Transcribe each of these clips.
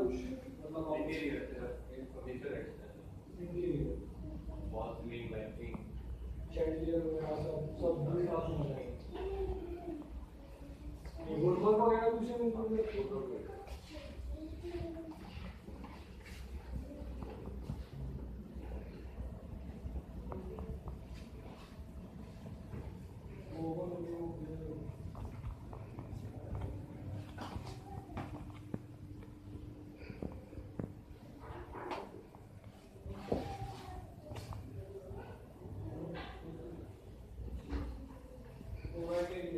कुछ मतलब interior interior wall ceiling lighting chandelier वगैरह सब सब साथ में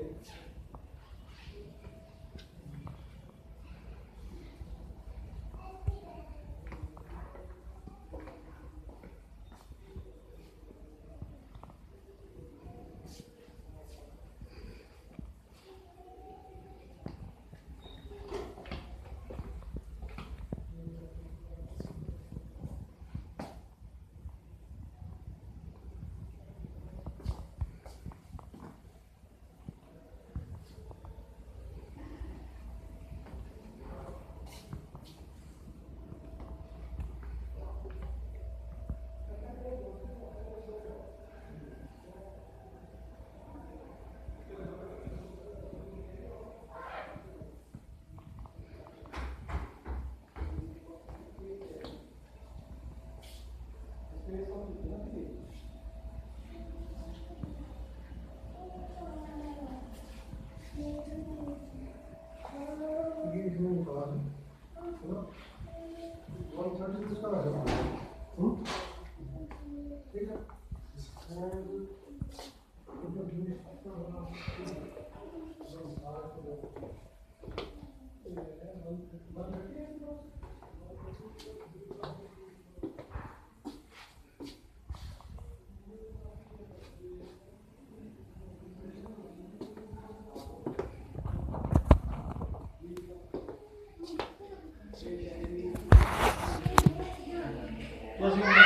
experience. ठीक है। Let's.